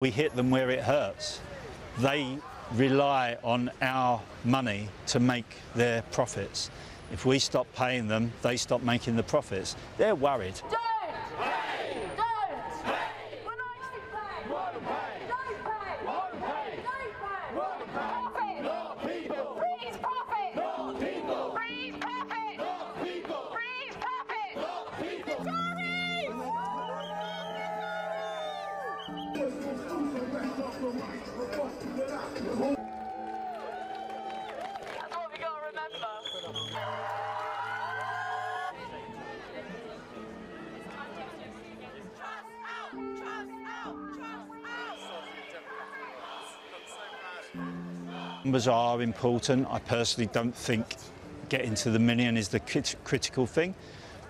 We hit them where it hurts. They rely on our money to make their profits. If we stop paying them, they stop making the profits. They're worried. Numbers are important. I personally don't think getting to the million is the crit- critical thing.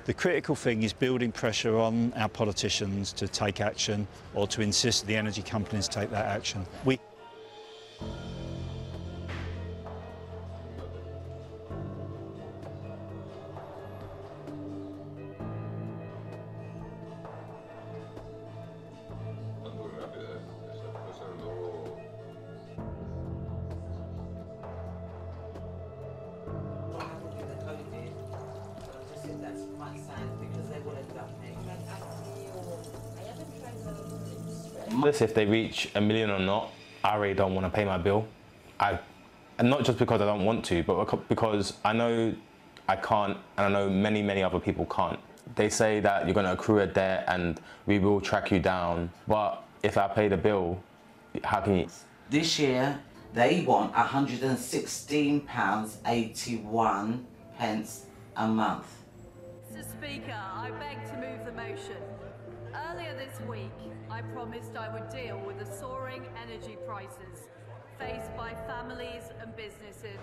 The critical thing is building pressure on our politicians to take action or to insist the energy companies take that action. We Regardless if they reach a million or not, I really don't want to pay my bill. I, and not just because I don't want to, but because I know I can't, and I know many, many other people can't. They say that you're going to accrue a debt and we will track you down. But if I pay the bill, how can you? This year, they want £116.81 pence a month. Mr. Speaker, I beg to move the motion. Earlier this week, I promised I would deal with the soaring energy prices faced by families and businesses.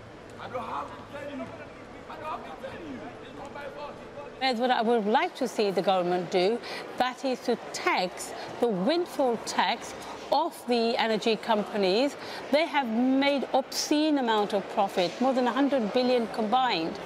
As what I would like to see the government do, that is to tax the windfall tax of the energy companies. They have made obscene amount of profit, more than 100 billion combined.